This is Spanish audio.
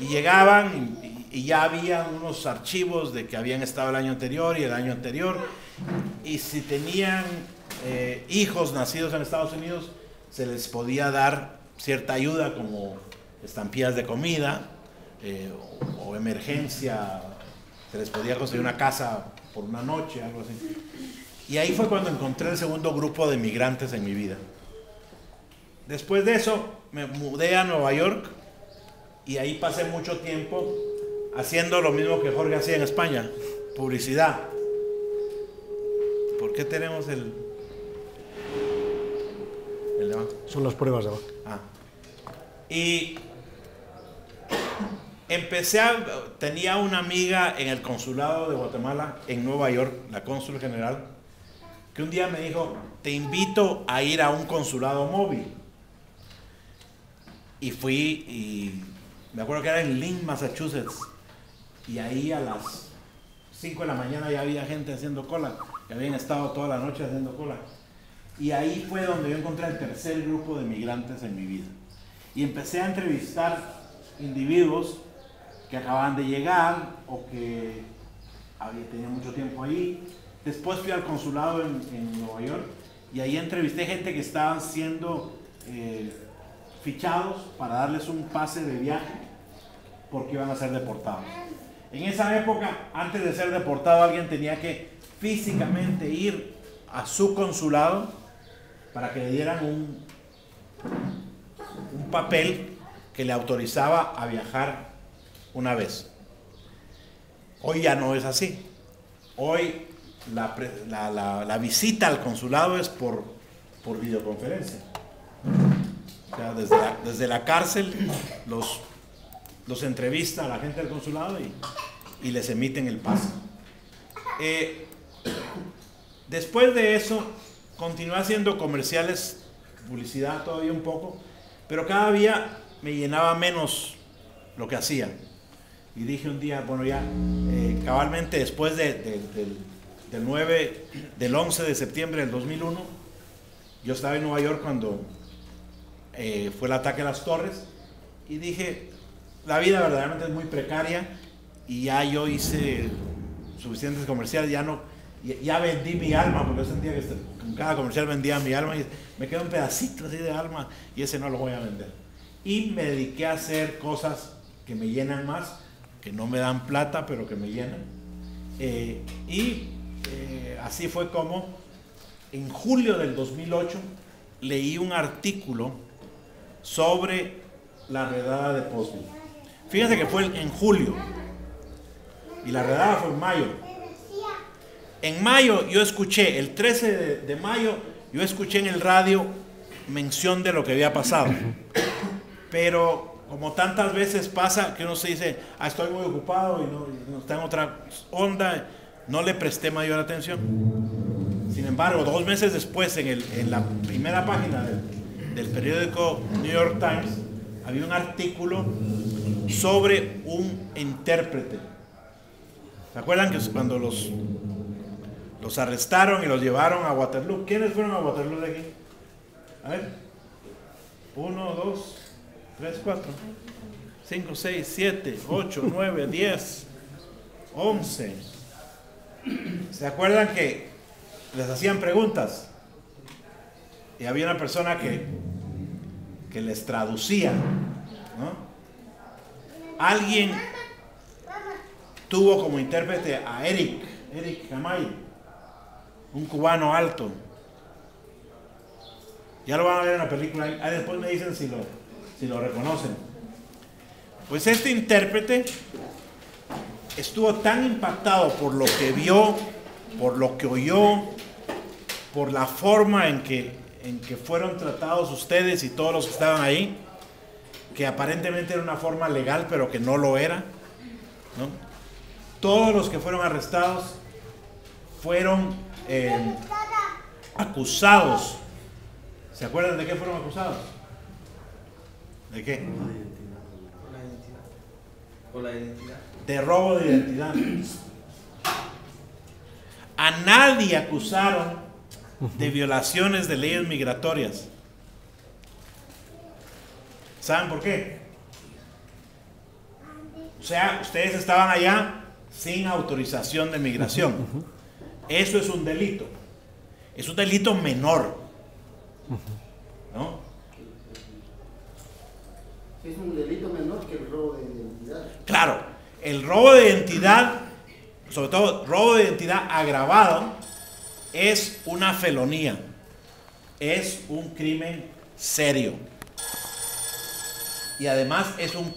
Y llegaban y, ya había unos archivos de que habían estado el año anterior y el año anterior. Y si tenían eh, hijos nacidos en Estados Unidos, se les podía dar cierta ayuda como estampillas de comida eh, o, o emergencia, se les podía conseguir una casa por una noche, algo así. Y ahí fue cuando encontré el segundo grupo de migrantes en mi vida. Después de eso me mudé a Nueva York y ahí pasé mucho tiempo haciendo lo mismo que Jorge hacía en España, publicidad. ¿Por qué tenemos el... el Son las pruebas de abajo. Ah. Y empecé a... Tenía una amiga en el consulado de Guatemala, en Nueva York, la cónsul general, que un día me dijo, te invito a ir a un consulado móvil. Y fui y me acuerdo que era en Lynn, Massachusetts. Y ahí a las 5 de la mañana ya había gente haciendo cola, que habían estado toda la noche haciendo cola. Y ahí fue donde yo encontré el tercer grupo de migrantes en mi vida. Y empecé a entrevistar individuos que acababan de llegar o que había, tenían mucho tiempo ahí. Después fui al consulado en, Nueva York y ahí entrevisté gente que estaban siendo eh, fichados para darles un pase de viaje porque iban a ser deportados. En esa época, antes de ser deportado, alguien tenía que físicamente ir a su consulado para que le dieran un, un papel que le autorizaba a viajar una vez. Hoy ya no es así. Hoy la, visita al consulado es por, por videoconferencia. O sea, desde la, desde la cárcel los, los entrevista a la gente del consulado y, les emiten el pase. Eh, después de eso, continué haciendo comerciales, publicidad todavía un poco, pero cada día me llenaba menos lo que hacía. Y dije un día, bueno, ya, eh, cabalmente después del, del 9, del 11 de septiembre del 2001, yo estaba en Nueva York cuando eh, fue el ataque a las torres y dije, la vida verdaderamente es muy precaria y ya yo hice suficientes comerciales, ya no, ya, vendí mi alma, porque yo sentía que con cada comercial vendía mi alma y me quedó un pedacito así de alma y ese no lo voy a vender. Y me dediqué a hacer cosas que me llenan más, que no me dan plata, pero que me llenan. Eh, y eh, así fue como en julio del 2008 leí un artículo sobre la redada de Postville. Fíjense que fue en julio y la redada fue en mayo. En mayo yo escuché, el 13 de, mayo, yo escuché en el radio mención de lo que había pasado. Pero como tantas veces pasa que uno se dice, ah, estoy muy ocupado y no, está en otra onda, no le presté mayor atención. Sin embargo, dos meses después, en, la primera página del, periódico New York Times, había un artículo sobre un intérprete. ¿Se acuerdan que cuando los, los arrestaron y los llevaron a Waterloo? ¿Quiénes fueron a Waterloo de aquí? A ver. Uno, dos, 3, 4, 5, 6, 7, 8, 9, 10, 11. ¿Se acuerdan que les hacían preguntas? Y había una persona que, que les traducía. ¿no? Alguien tuvo como intérprete a Eric, Eric Jamay, un cubano alto. Ya lo van a ver en la película. Después me dicen si lo, si lo reconocen. Pues este intérprete estuvo tan impactado por lo que vio, por lo que oyó, por la forma en que, en que fueron tratados ustedes y todos los que estaban ahí, que aparentemente era una forma legal, pero que no lo era. Todos los que fueron arrestados fueron eh, acusados. ¿Se acuerdan de qué fueron acusados? ¿De qué? Con la identidad. De robo de identidad. A nadie acusaron de violaciones de leyes migratorias. ¿Saben por qué? O sea, ustedes estaban allá sin autorización de migración. Eso es un delito. Es un delito menor. ¿No? Es un delito menor que el robo de identidad. Claro, el robo de identidad, sobre todo robo de identidad agravado, es una felonía. Es un crimen serio. Y además es un